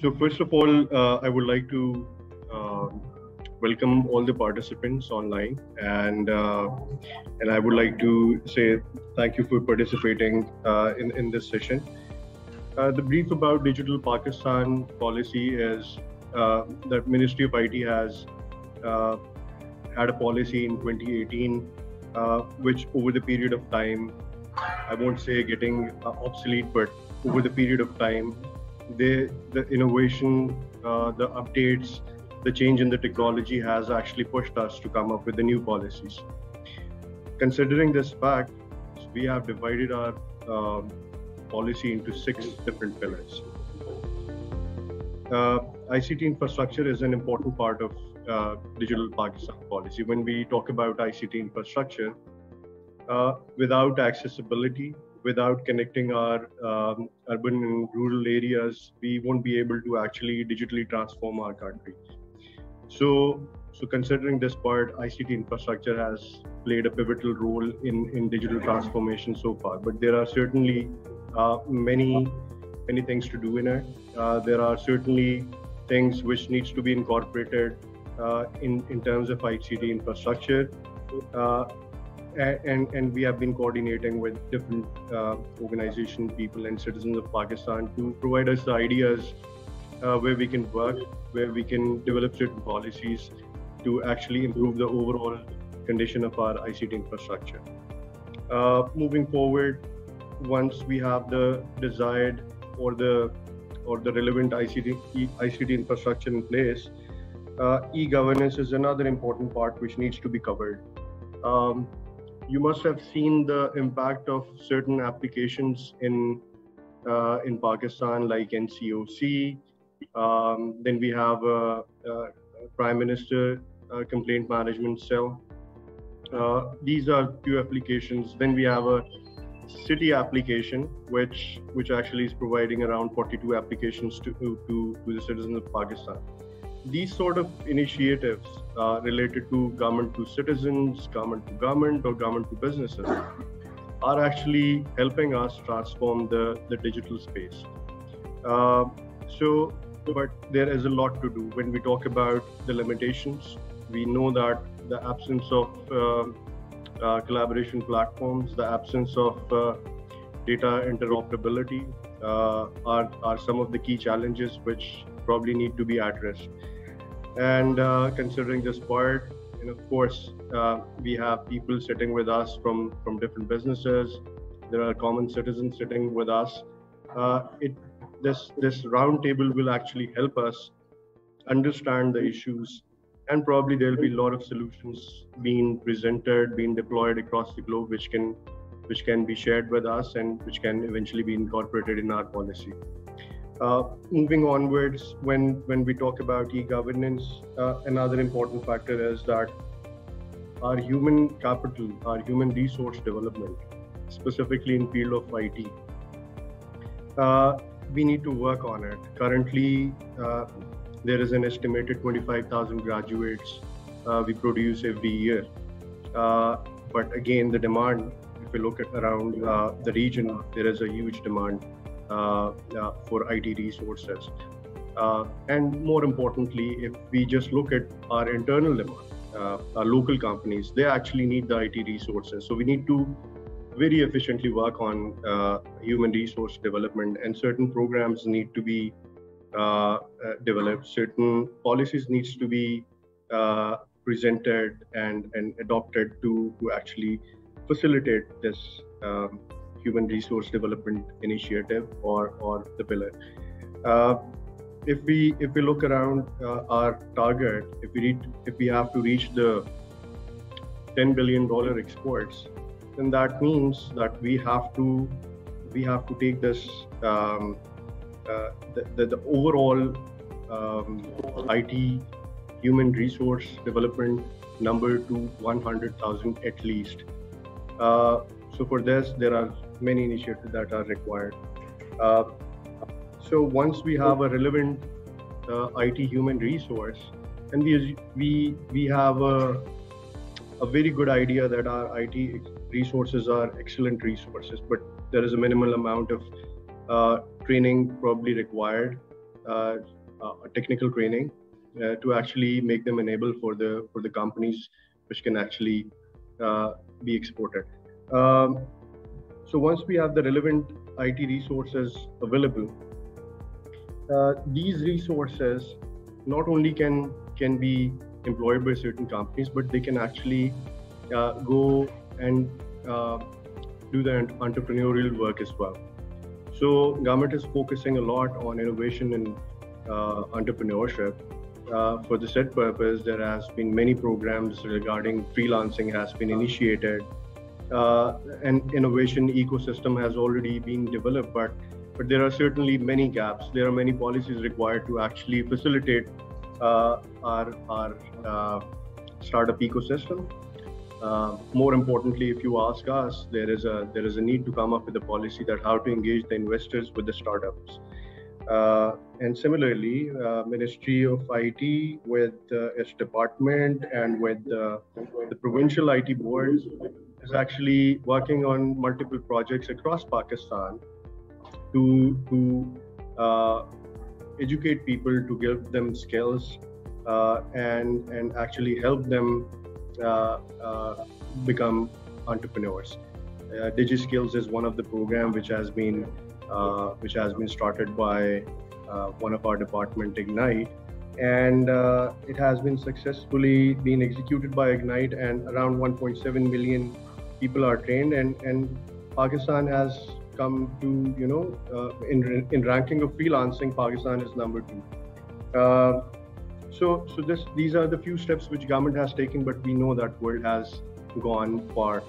So first of all, uh, I would like to uh, welcome all the participants online, and uh, and I would like to say thank you for participating uh, in in this session. Uh, the brief about Digital Pakistan policy is uh, that Ministry of IT has had a policy in 2018, which over the period of time, I won't say getting obsolete, but over the period of time the the innovation, uh, the updates, the change in the technology has actually pushed us to come up with the new policies. Considering this fact, we have divided our um, policy into six different pillars. Uh, ICT infrastructure is an important part of uh, digital Pakistan policy. When we talk about ICT infrastructure, uh, without accessibility, without connecting our um, urban and rural areas, we won't be able to actually digitally transform our country. So, so considering this part, ICT infrastructure has played a pivotal role in, in digital transformation so far. But there are certainly uh, many many things to do in it. Uh, there are certainly things which needs to be incorporated uh, in in terms of ICT infrastructure. And and we have been coordinating with different uh, organization people and citizens of pakistan to provide us ideas uh, where we can work where we can develop certain policies to actually improve the overall condition of our ict infrastructure. Uh, moving forward once we have the desired or the or the relevant ict ict infrastructure in place uh, e-governance is another important part which needs to be covered. Um, you must have seen the impact of certain applications in uh, in Pakistan, like NCOC. Um, then we have a, a Prime Minister uh, Complaint Management Cell. Uh, these are few applications. Then we have a city application, which which actually is providing around 42 applications to to, to the citizens of Pakistan these sort of initiatives uh, related to government to citizens, government to government, or government to businesses are actually helping us transform the, the digital space. Uh, so, but there is a lot to do. When we talk about the limitations, we know that the absence of uh, uh collaboration platforms, the absence of uh, data interoperability uh, are, are some of the key challenges which probably need to be addressed. And uh, considering this part, and of course, uh, we have people sitting with us from from different businesses. There are common citizens sitting with us. Uh, it this this roundtable will actually help us understand the issues, and probably there will be a lot of solutions being presented, being deployed across the globe, which can which can be shared with us and which can eventually be incorporated in our policy. Uh, moving onwards, when when we talk about e-governance, uh, another important factor is that our human capital, our human resource development, specifically in field of IT, uh, we need to work on it. Currently, uh, there is an estimated 25,000 graduates uh, we produce every year. Uh, but again, the demand, if we look at around the region, there is a huge demand Uh, for IT resources. Uh, and more importantly, if we just look at our internal demand, uh, our local companies, they actually need the IT resources. So we need to very efficiently work on uh, human resource development, and certain programs need to be developed. Certain policies needs to be presented and, and adopted to, to actually facilitate this um, human resource development initiative or or the pillar. Uh, if we if we look around uh, our target, if we reach, if we have to reach the 10 billion dollar exports, then that means that we have to we have to take this um, uh, the, the, the, overall um, IT human resource development number to 100,000 at least. Uh, so for this, there are many initiatives that are required. Uh, so once we have a relevant uh, IT human resource, and we we we have a a very good idea that our IT resources are excellent resources, but there is a minimal amount of uh, training probably required. uh, uh, technical training uh, to actually make them enable for the for the companies which can actually be exported. Um, so once we have the relevant IT resources available, uh, these resources not only can can be employed by certain companies, but they can actually uh, go and uh, do the entrepreneurial work as well. So government is focusing a lot on innovation and uh, entrepreneurship. Uh, for the said purpose, there has been many programs regarding freelancing has been initiated. Uh, an innovation ecosystem has already been developed, but but there are certainly many gaps. There are many policies required to actually facilitate uh, our our uh, startup ecosystem. Uh, more importantly, if you ask us, there is a there is a need to come up with a policy that how to engage the investors with the startups. Uh, and similarly, uh, Ministry of IT with its department and with the provincial IT boards is actually working on multiple projects across Pakistan to to uh, educate people, to give them skills, uh, and and actually help them become entrepreneurs. Uh, DigiSkills is one of the program which has been uh, which has been started by uh, one of our department, Ignite. And uh, it has been successfully being executed by Ignite, and around 1.7 million people are trained. And, and Pakistan has come to, you know, uh, in, in ranking of freelancing, Pakistan is number two. Uh, so, so this, these are the few steps which government has taken, but we know that world has gone far.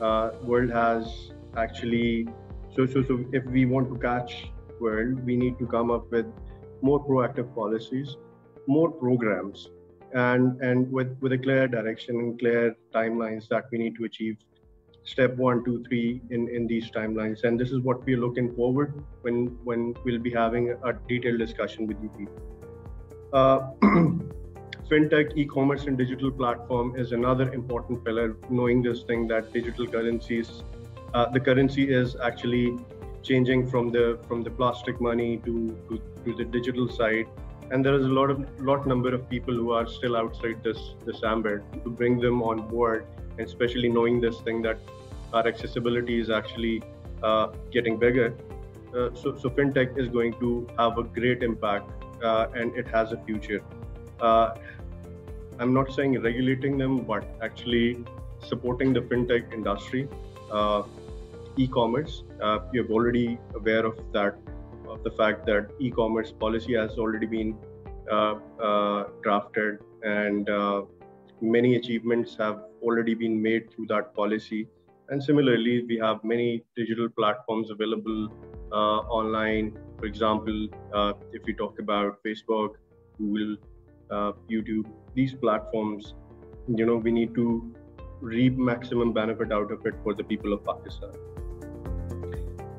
Uh, world has actually so, so, so if we want to catch world, we need to come up with more proactive policies, more programs, and and with with a clear direction and clear timelines that we need to achieve. Step one, two, three in in these timelines, and this is what we're looking forward when when we'll be having a detailed discussion with you people. Uh, fintech, e-commerce, and digital platform is another important pillar. Knowing this thing that digital currencies uh, the currency is actually changing from the from the plastic money to, to, to the digital side and there is a lot of lot number of people who are still outside this this ambit to bring them on board especially knowing this thing that our accessibility is actually uh, getting bigger uh, so, so fintech is going to have a great impact uh, and it has a future uh, i'm not saying regulating them but actually supporting the fintech industry uh, e-commerce. Uh, you're already aware of that, of the fact that e-commerce policy has already been drafted, and many achievements have already been made through that policy. And similarly, we have many digital platforms available uh, online. For example, uh, if we talk about Facebook, Google, YouTube, these platforms, you know, we need to reap maximum benefit out of it for the people of Pakistan.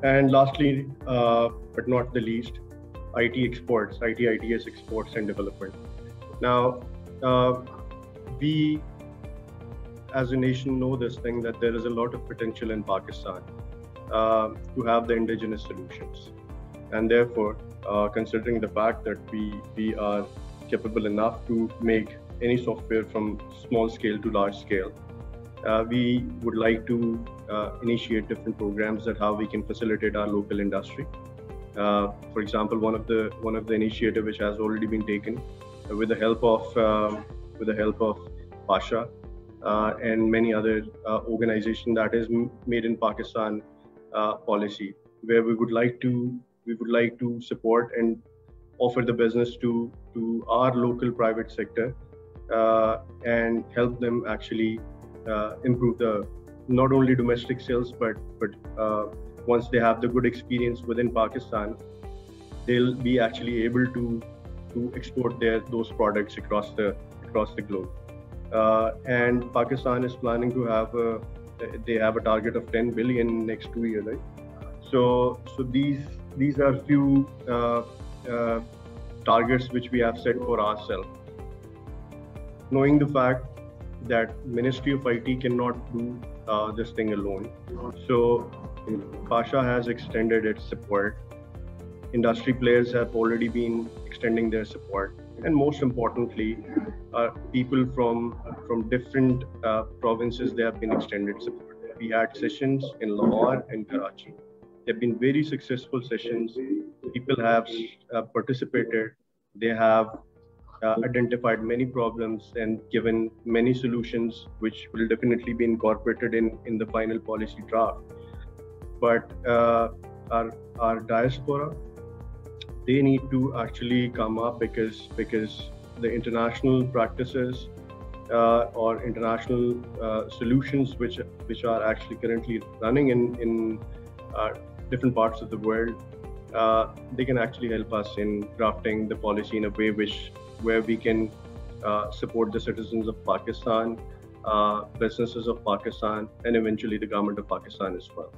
And lastly, uh, but not the least, IT exports, IT ITS exports and development. Now, uh, we as a nation know this thing that there is a lot of potential in Pakistan uh, to have the indigenous solutions. And therefore, uh, considering the fact that we, we are capable enough to make any software from small scale to large scale, uh, we would like to uh, initiate different programs that how we can facilitate our local industry. Uh, for example, one of the one of the initiative which has already been taken with the help of um, with the help of Pasha uh, and many other uh, organizations that is made in Pakistan uh, policy, where we would like to we would like to support and offer the business to to our local private sector uh, and help them actually improve the not only domestic sales, but but uh, once they have the good experience within Pakistan, they'll be actually able to to export their those products across the across the globe. Uh, and Pakistan is planning to have a they have a target of 10 billion next two years, right? So so these these are few uh, uh, targets which we have set for ourselves. Knowing the fact that Ministry of IT cannot do uh, this thing alone. So Pasha has extended its support industry players have already been extending their support, and most importantly, uh, people from from different uh, provinces they have been extended support. We had sessions in Lahore and Karachi. They've been very successful sessions. People have uh, participated. They have uh, identified many problems and given many solutions, which will definitely be incorporated in, in the final policy draft. But uh, our, our diaspora, they need to actually come up because because the international practices uh, or international uh, solutions which which are actually currently running in in uh, different parts of the world, uh, they can actually help us in drafting the policy in a way which where we can uh, support the citizens of Pakistan, uh, businesses of Pakistan, and eventually the government of Pakistan as well.